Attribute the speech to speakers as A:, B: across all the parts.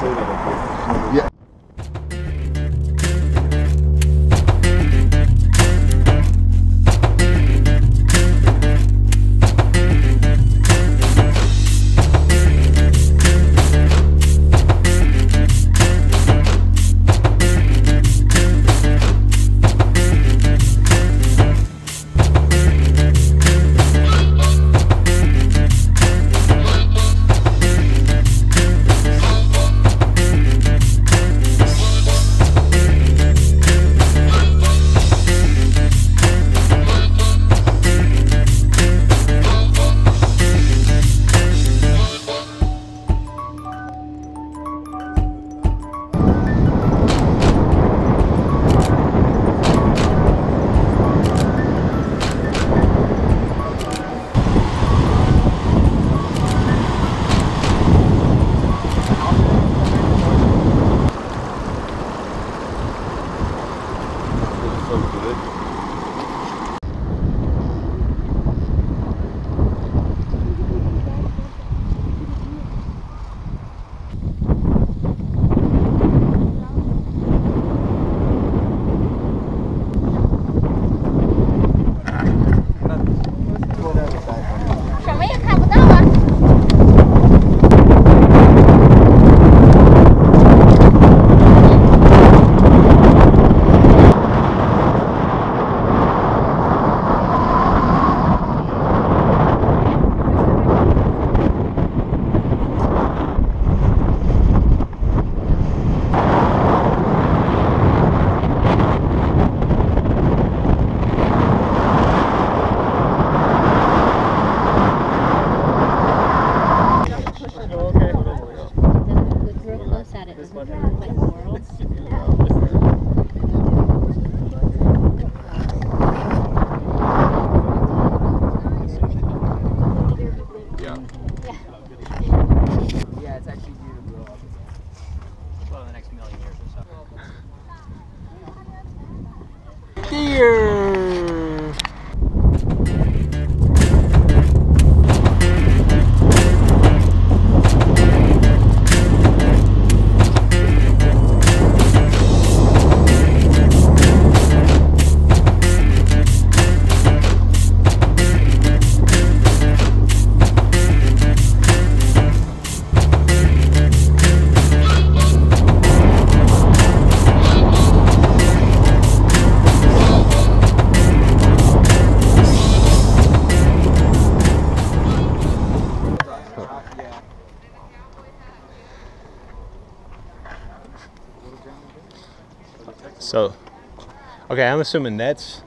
A: そういの。いやそういうことで。
B: that's actually due to up again.
C: Well, in the next million years or
D: so. Deer! So, okay, I'm assuming that's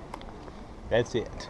D: that's it.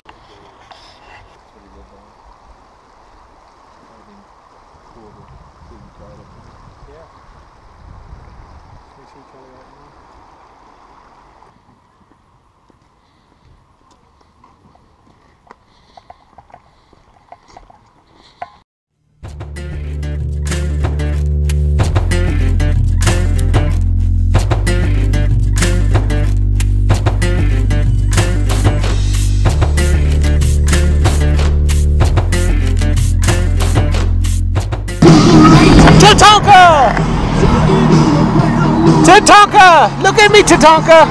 D: Tatanka! Look at me, Tatanka!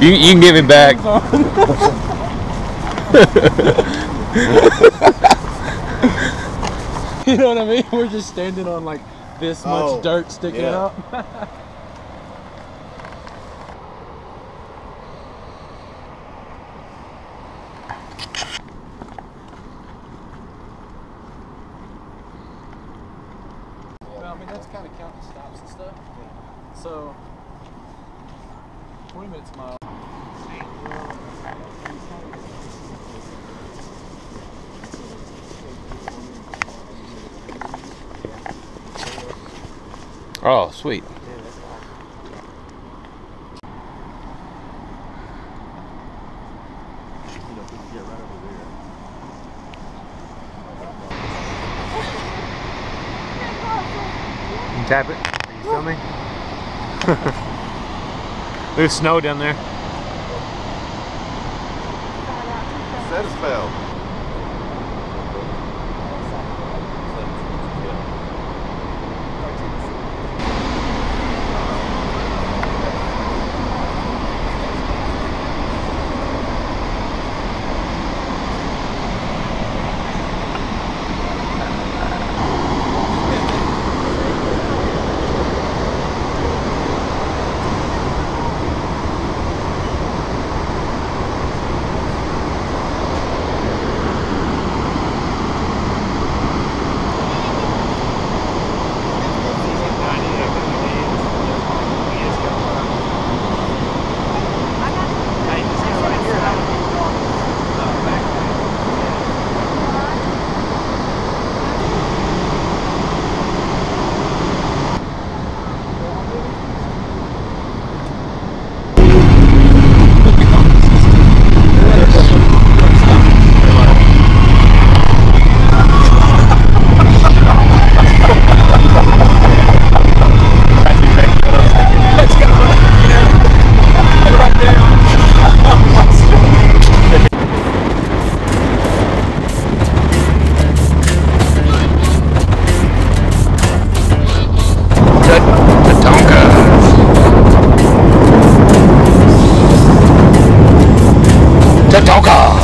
D: you, you can give it
E: back. You know what I mean? We're just standing on like this much Oh, dirt sticking yeah. up. Well, I mean that's kind of counting stops and stuff. So, 20 minutes mile.
D: Oh, sweet. Tap it. You feel me? There's snow down there.
A: Spell.
D: Welcome!